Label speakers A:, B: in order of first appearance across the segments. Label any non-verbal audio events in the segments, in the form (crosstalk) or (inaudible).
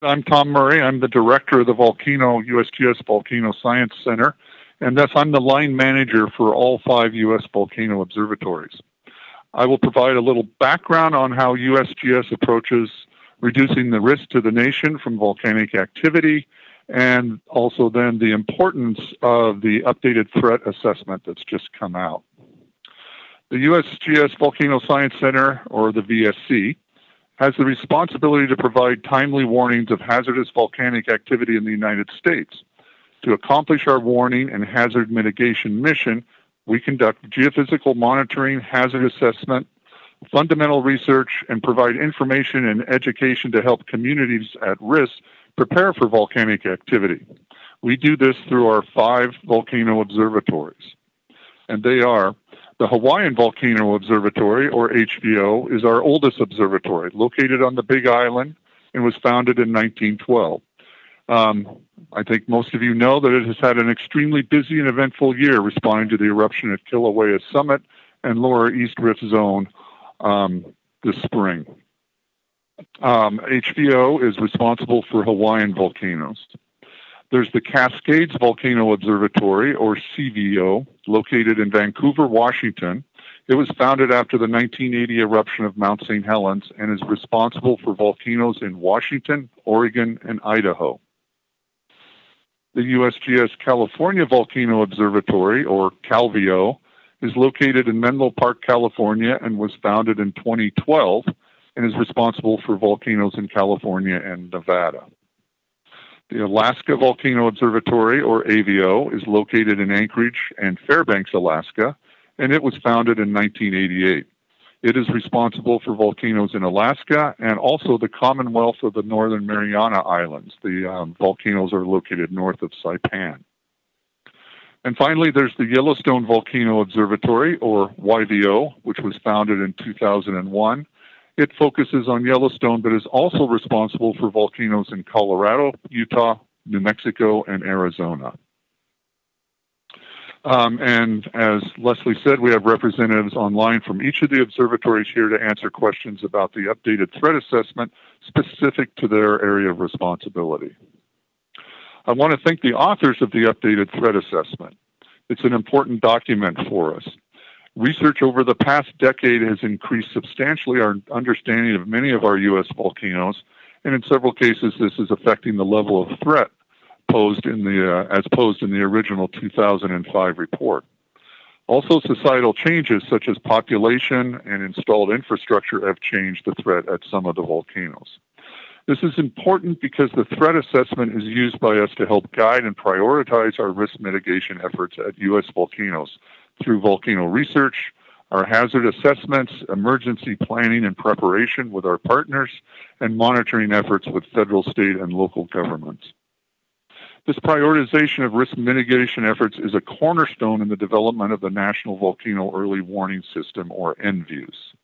A: I'm Tom Murray. I'm the director of the Volcano USGS Volcano Science Center, and thus I'm the line manager for all five U.S. volcano observatories. I will provide a little background on how USGS approaches reducing the risk to the nation from volcanic activity, and also then the importance of the updated threat assessment that's just come out. The USGS Volcano Science Center, or the VSC, has the responsibility to provide timely warnings of hazardous volcanic activity in the United States. To accomplish our warning and hazard mitigation mission, we conduct geophysical monitoring, hazard assessment, fundamental research, and provide information and education to help communities at risk prepare for volcanic activity. We do this through our five volcano observatories, and they are the Hawaiian Volcano Observatory, or HVO, is our oldest observatory, located on the Big Island and was founded in 1912. Um, I think most of you know that it has had an extremely busy and eventful year responding to the eruption at Kilauea Summit and Lower East Rift Zone um, this spring. Um, HVO is responsible for Hawaiian volcanoes. There's the Cascades Volcano Observatory, or CVO, located in Vancouver, Washington. It was founded after the 1980 eruption of Mount St. Helens and is responsible for volcanoes in Washington, Oregon, and Idaho. The USGS California Volcano Observatory, or CalVO, is located in Menlo Park, California, and was founded in 2012 and is responsible for volcanoes in California and Nevada. The Alaska Volcano Observatory, or AVO, is located in Anchorage and Fairbanks, Alaska, and it was founded in 1988. It is responsible for volcanoes in Alaska and also the Commonwealth of the Northern Mariana Islands. The um, volcanoes are located north of Saipan. And finally, there's the Yellowstone Volcano Observatory, or YVO, which was founded in 2001 it focuses on Yellowstone, but is also responsible for volcanoes in Colorado, Utah, New Mexico, and Arizona. Um, and as Leslie said, we have representatives online from each of the observatories here to answer questions about the updated threat assessment specific to their area of responsibility. I want to thank the authors of the updated threat assessment. It's an important document for us. Research over the past decade has increased substantially our understanding of many of our U.S. volcanoes, and in several cases, this is affecting the level of threat posed in the uh, as posed in the original 2005 report. Also, societal changes such as population and installed infrastructure have changed the threat at some of the volcanoes. This is important because the threat assessment is used by us to help guide and prioritize our risk mitigation efforts at U.S. volcanoes through volcano research, our hazard assessments, emergency planning and preparation with our partners, and monitoring efforts with federal, state, and local governments. This prioritization of risk mitigation efforts is a cornerstone in the development of the National Volcano Early Warning System, or NVEWS.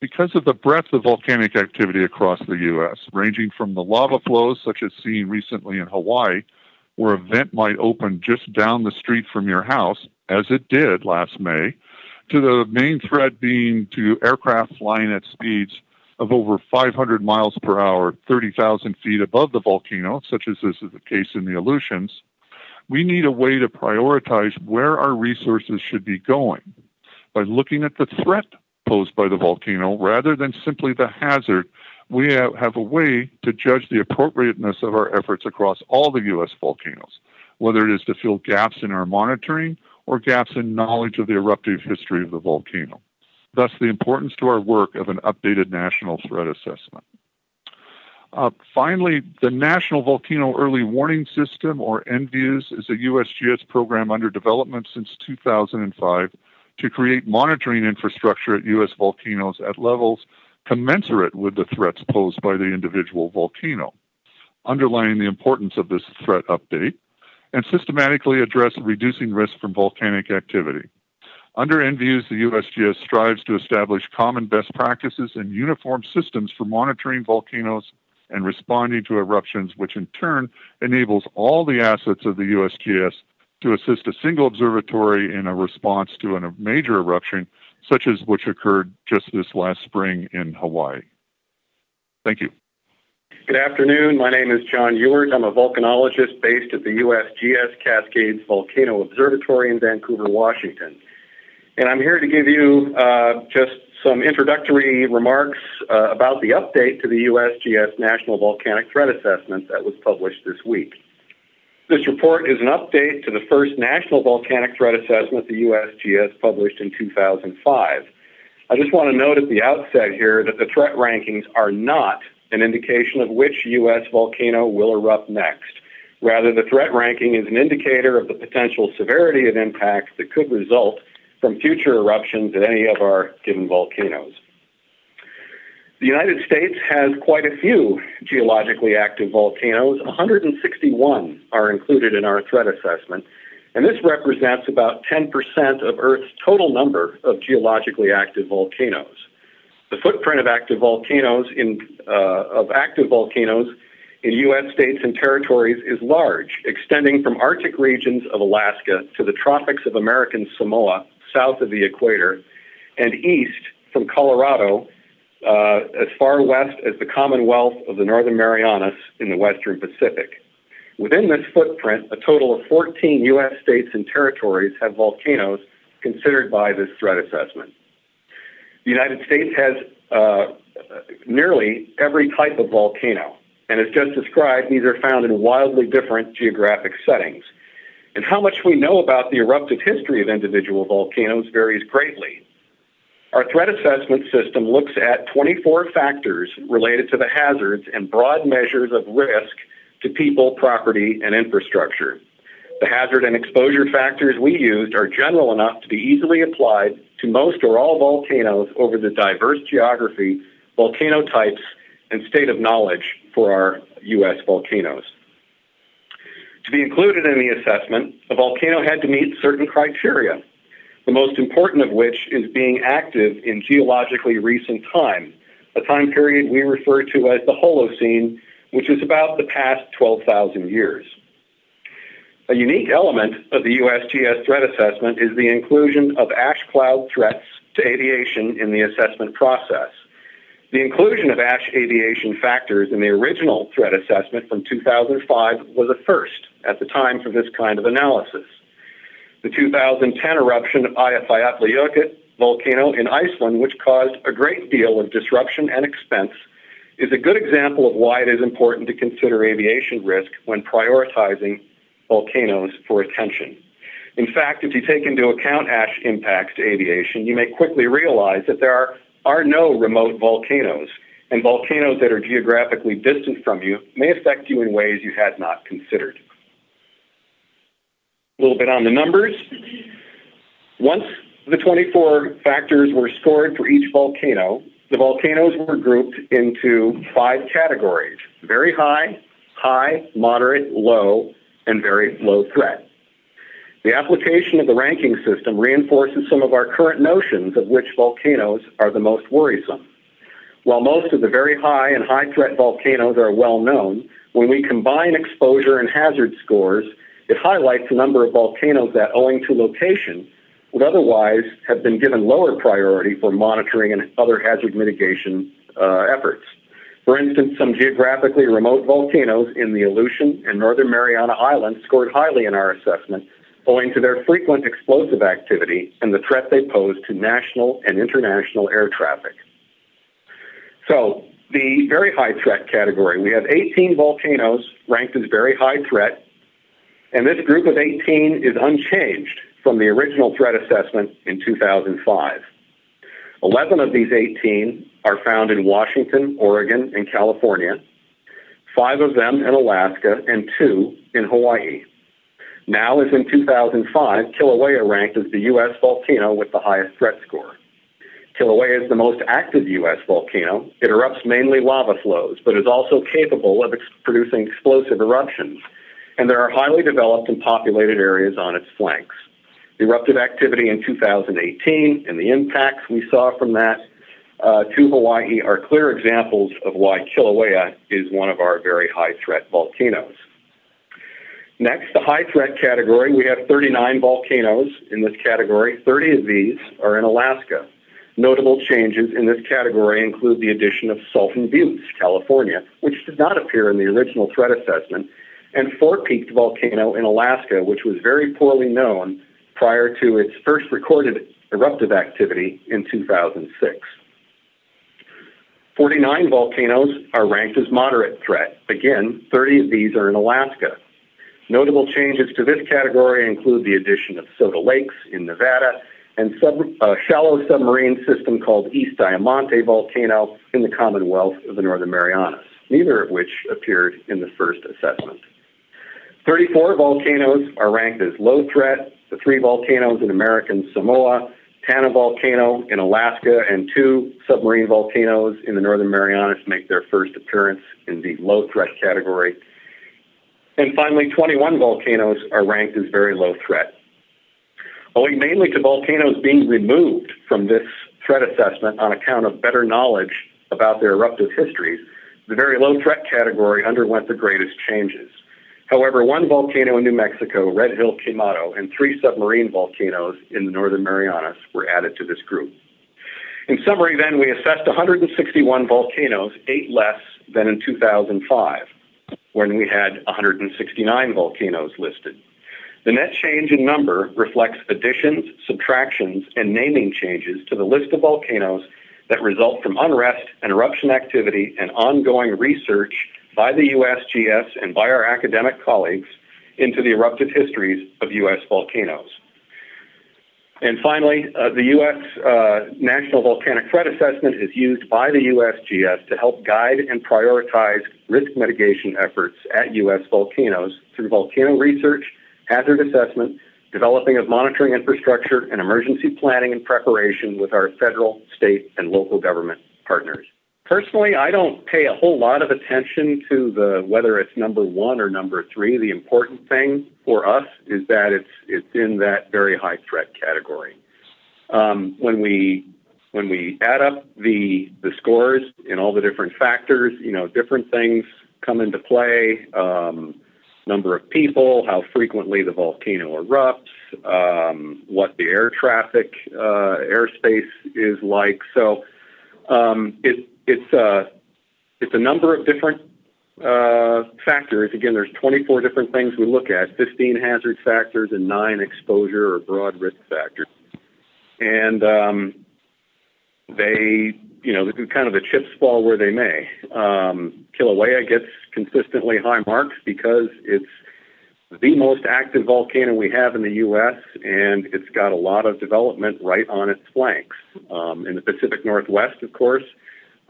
A: Because of the breadth of volcanic activity across the U.S., ranging from the lava flows, such as seen recently in Hawaii, where a vent might open just down the street from your house, as it did last May, to the main threat being to aircraft flying at speeds of over 500 miles per hour, 30,000 feet above the volcano, such as this is the case in the Aleutians, we need a way to prioritize where our resources should be going by looking at the threat posed by the volcano rather than simply the hazard we have a way to judge the appropriateness of our efforts across all the U.S. volcanoes, whether it is to fill gaps in our monitoring or gaps in knowledge of the eruptive history of the volcano. Thus, the importance to our work of an updated national threat assessment. Uh, finally, the National Volcano Early Warning System, or NVEWS, is a USGS program under development since 2005 to create monitoring infrastructure at U.S. volcanoes at levels commensurate with the threats posed by the individual volcano, underlining the importance of this threat update, and systematically address reducing risk from volcanic activity. Under NVEWS, the USGS strives to establish common best practices and uniform systems for monitoring volcanoes and responding to eruptions, which in turn enables all the assets of the USGS to assist a single observatory in a response to a major eruption such as which occurred just this last spring in Hawaii. Thank you.
B: Good afternoon. My name is John Ewert. I'm a volcanologist based at the USGS Cascades Volcano Observatory in Vancouver, Washington. And I'm here to give you uh, just some introductory remarks uh, about the update to the USGS National Volcanic Threat Assessment that was published this week. This report is an update to the first National Volcanic Threat Assessment the USGS published in 2005. I just want to note at the outset here that the threat rankings are not an indication of which U.S. volcano will erupt next. Rather, the threat ranking is an indicator of the potential severity of impacts that could result from future eruptions at any of our given volcanoes. The United States has quite a few geologically active volcanoes. 161 are included in our threat assessment, and this represents about 10% of Earth's total number of geologically active volcanoes. The footprint of active volcanoes in uh, of active volcanoes in U.S. states and territories is large, extending from Arctic regions of Alaska to the tropics of American Samoa, south of the equator, and east from Colorado uh, as far west as the Commonwealth of the Northern Marianas in the western Pacific. Within this footprint, a total of 14 U.S. states and territories have volcanoes considered by this threat assessment. The United States has uh, nearly every type of volcano. And as just described, these are found in wildly different geographic settings. And how much we know about the eruptive history of individual volcanoes varies greatly. Our threat assessment system looks at 24 factors related to the hazards and broad measures of risk to people, property, and infrastructure. The hazard and exposure factors we used are general enough to be easily applied to most or all volcanoes over the diverse geography, volcano types, and state of knowledge for our U.S. volcanoes. To be included in the assessment, a volcano had to meet certain criteria, the most important of which is being active in geologically recent time, a time period we refer to as the Holocene, which is about the past 12,000 years. A unique element of the USGS threat assessment is the inclusion of ash cloud threats to aviation in the assessment process. The inclusion of ash aviation factors in the original threat assessment from 2005 was a first at the time for this kind of analysis. The 2010 eruption of Eyjafjallajökull volcano in Iceland, which caused a great deal of disruption and expense, is a good example of why it is important to consider aviation risk when prioritizing volcanoes for attention. In fact, if you take into account ash impacts to aviation, you may quickly realize that there are, are no remote volcanoes, and volcanoes that are geographically distant from you may affect you in ways you had not considered. A little bit on the numbers. Once the 24 factors were scored for each volcano, the volcanoes were grouped into five categories very high, high, moderate, low, and very low threat. The application of the ranking system reinforces some of our current notions of which volcanoes are the most worrisome. While most of the very high and high threat volcanoes are well known, when we combine exposure and hazard scores, it highlights a number of volcanoes that, owing to location, would otherwise have been given lower priority for monitoring and other hazard mitigation uh, efforts. For instance, some geographically remote volcanoes in the Aleutian and Northern Mariana Islands scored highly in our assessment owing to their frequent explosive activity and the threat they pose to national and international air traffic. So, the very high threat category, we have 18 volcanoes ranked as very high threat, and this group of 18 is unchanged from the original threat assessment in 2005. 11 of these 18 are found in Washington, Oregon, and California, five of them in Alaska, and two in Hawaii. Now, as in 2005, Kilauea ranked as the U.S. volcano with the highest threat score. Kilauea is the most active U.S. volcano. It erupts mainly lava flows, but is also capable of ex- producing explosive eruptions, and there are highly developed and populated areas on its flanks. The eruptive activity in 2018 and the impacts we saw from that uh, to Hawaii are clear examples of why Kilauea is one of our very high threat volcanoes. Next, the high threat category, we have 39 volcanoes in this category. 30 of these are in Alaska. Notable changes in this category include the addition of Sutter Buttes, California, which did not appear in the original threat assessment, and Fourpeaked Volcano in Alaska, which was very poorly known prior to its first recorded eruptive activity in 2006. 49 volcanoes are ranked as moderate threat. Again, 30 of these are in Alaska. Notable changes to this category include the addition of Soda Lakes in Nevada and sub, a shallow submarine system called East Diamante volcano in the Commonwealth of the Northern Marianas, neither of which appeared in the first assessment. 34 volcanoes are ranked as low threat, the three volcanoes in American Samoa, Tana volcano in Alaska, and two submarine volcanoes in the Northern Marianas make their first appearance in the low threat category. And finally, 21 volcanoes are ranked as very low threat. Owing mainly to volcanoes being removed from this threat assessment on account of better knowledge about their eruptive histories, the very low threat category underwent the greatest changes. However, one volcano in New Mexico, Red Hill Quemado, and three submarine volcanoes in the Northern Marianas were added to this group. In summary, then, we assessed 161 volcanoes, eight less than in 2005, when we had 169 volcanoes listed. The net change in number reflects additions, subtractions, and naming changes to the list of volcanoes that result from unrest and eruption activity and ongoing research by the USGS and by our academic colleagues into the eruptive histories of U.S. volcanoes. And finally, uh, the U.S. Uh, National Volcanic Threat Assessment is used by the USGS to help guide and prioritize risk mitigation efforts at U.S. volcanoes through volcano research hazard assessment, developing of monitoring infrastructure, and emergency planning and preparation with our federal, state, and local government partners. Personally, I don't pay a whole lot of attention to the whether it's number one or number three. The important thing for us is that it's it's in that very high threat category. Um, when we when we add up the the scores in all the different factors, you know, different things come into play. Um, number of people, how frequently the volcano erupts, um, what the air traffic, uh, airspace is like. So um, it, it's, uh, it's a number of different uh, factors. Again, there's 24 different things we look at, 15 hazard factors and nine exposure or broad risk factors. And um, they you know, kind of the chips fall where they may. Um, Kilauea gets consistently high marks because it's the most active volcano we have in the U.S., and it's got a lot of development right on its flanks. Um, in the Pacific Northwest, of course,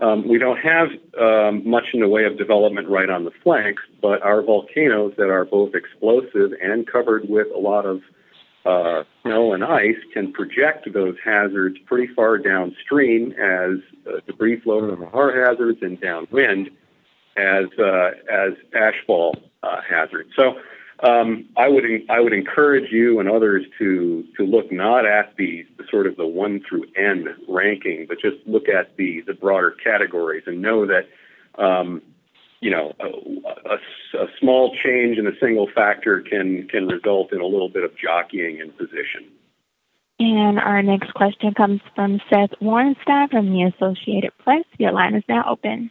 B: um, we don't have um, much in the way of development right on the flanks, but our volcanoes that are both explosive and covered with a lot of uh, snow and ice can project those hazards pretty far downstream as uh, debris flow from hard hazards and downwind as uh, as ashfall uh, hazards. So um, I would I would encourage you and others to to look not at the, the sort of the one through n ranking, but just look at the the broader categories and know that um, you know, a, a, a, small change in a single factor can can result in a little bit of jockeying in position.
C: And our next question comes from Seth Borenstein from the Associated Press. Your line is now open.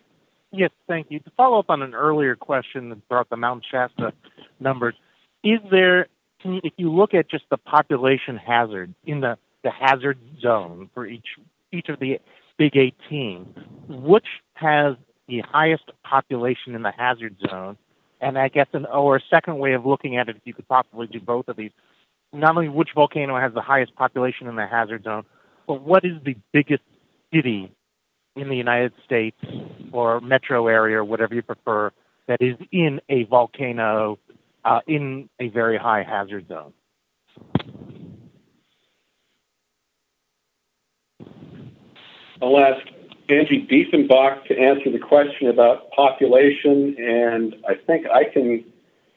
D: Yes, thank you. To follow up on an earlier question about the Mount Shasta numbers, is there, if you look at just the population hazard in the, the hazard zone for each each of the big 18, which has the highest population in the hazard zone. And I guess an or a second way of looking at it, if you could possibly do both of these, not only which volcano has the highest population in the hazard zone, but what is the biggest city in the United States or metro area, or whatever you prefer, that is in a volcano uh, in a very high hazard zone.
B: I'll ask Angie Diefenbach to answer the question about population, and I think I can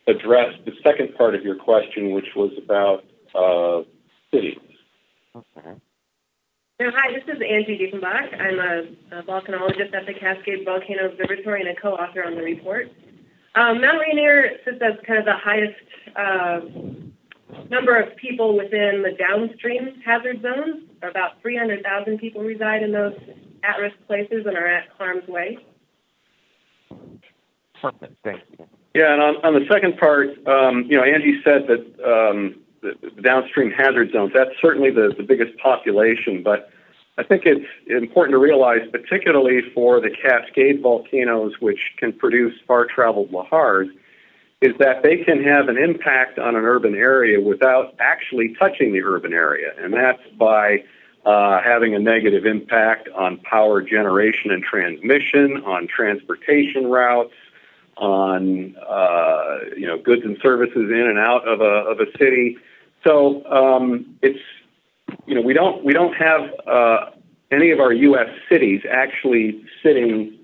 B: address the second part of your question, which was about uh, cities.
E: Okay. hi, this is Angie Diefenbach. I'm a, a, volcanologist at the Cascade Volcano Observatory and a co-author on the report. Um, Mount Rainier sits as kind of the highest uh, number of people within the downstream hazard zones. About 300,000 people reside in those at-risk places and are at harm's way.
D: Perfect. Thank you.
B: Yeah, and on, on the second part, um, you know, Angie said that um, the, the downstream hazard zones, that's certainly the, the biggest population, but I think it's important to realize, particularly for the Cascade volcanoes, which can produce far traveled lahars, is that they can have an impact on an urban area without actually touching the urban area. And that's by uh, having a negative impact on power generation and transmission, on transportation routes, on uh, you know goods and services in and out of a of a city. So um, it's you know we don't we don't have uh, any of our U.S. cities actually sitting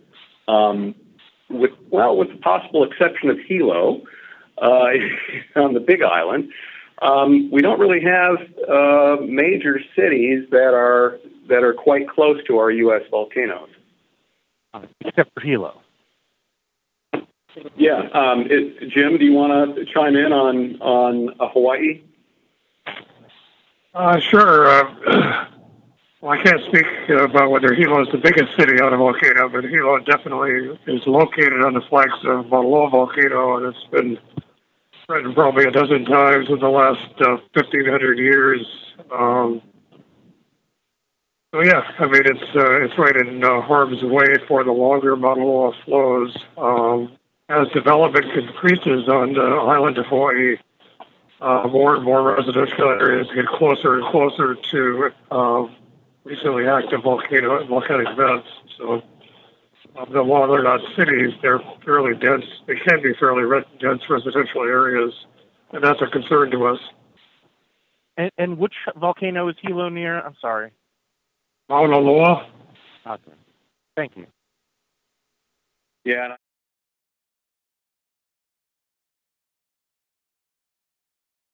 B: um, with well with the possible exception of Hilo uh, (laughs) on the Big Island. Um, we don't really have uh, major cities that are that are quite close to our U.S. volcanoes.
D: Except for Hilo.
B: Yeah, um, it, Jim, do you want to chime in on on uh, Hawaii?
F: Uh, sure. Uh, (clears throat) well, I can't speak about whether Hilo is the biggest city on a volcano, but Hilo definitely is located on the flanks of Mauna volcano, and it's been threatened probably a dozen times in the last uh, 1,500 years. Um, so yeah, I mean it's uh, it's right in uh, harm's way for the longer Mauna Loa flows. Um, as development increases on the island of Hawaii, uh, more and more residential areas get closer and closer to uh, recently active volcano volcanic vents. So, um, while they're not cities, they're fairly dense. They can be fairly re- dense residential areas, and that's a concern to us.
D: And, and which volcano is Hilo near? I'm sorry.
F: Mauna Loa.
D: Okay. Thank you.
B: Yeah.